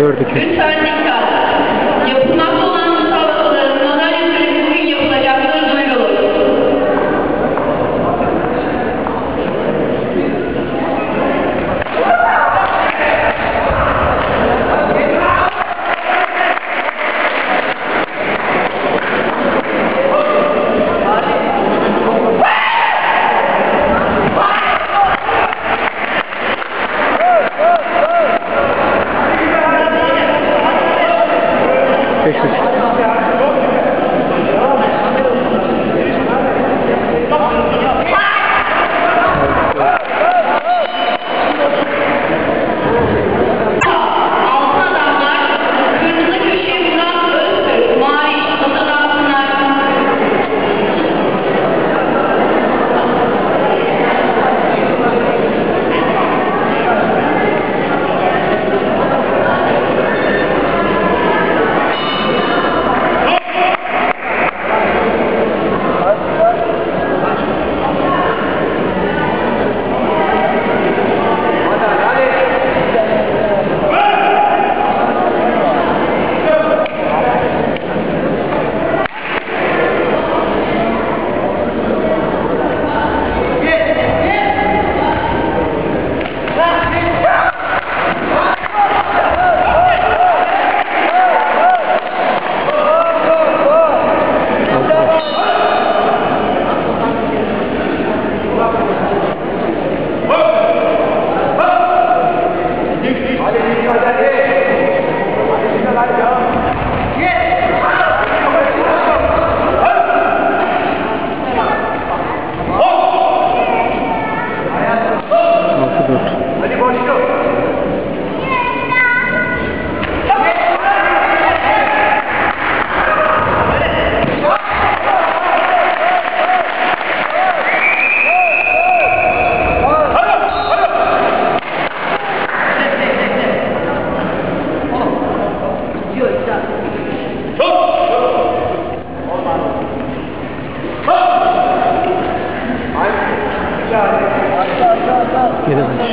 gördük. Lütfen dikkat. Geri dönüş.